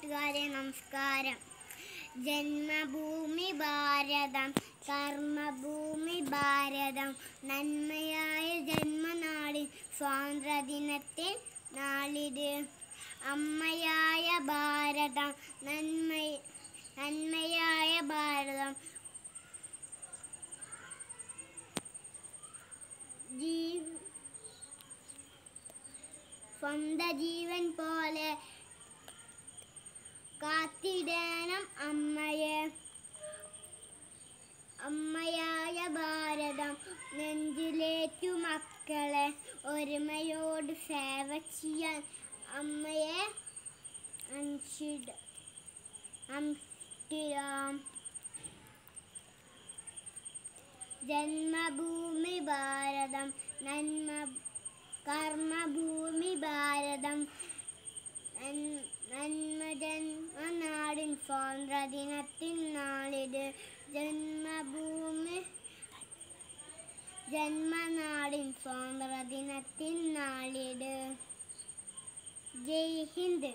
കൂട്ടുകാരെ നമസ്കാരം. ജന്മഭൂമി ഭാരതം കർമ്മഭൂമി ഭാരതം. നന്മയായ ജന്മനാളിൽ സ്വാതന്ത്ര്യദിനത്തെ നാളിത്. അമ്മയായ ഭാരതം നന്മ നന്മയായ ഭാരതം. ജീവ സ്വന്തം ജീവൻ പോലെ കാത്തിടണം അമ്മയെ. അമ്മയായ ഭാരതം നെഞ്ചിലേറ്റു മക്കളെ. ഒരുമയോട് സേവ ചെയ്യാൻ അമ്മയെ അംഷ്ടിടാം ജന്മഭൂമി ഭാരതം നന്മ കർമ്മഭൂമി ഭാരതം നൻ- നന്മ ജന്മനാടിൻ സ്വാതന്ത്ര്യദിനത്തിൻ നാളിൽ ജന്മഭൂമി ജന്മനാടിൻ സ്വാതന്ത്ര്യദിനത്തിൻ നാളിൽ ജയ് ഹിന്ദ്.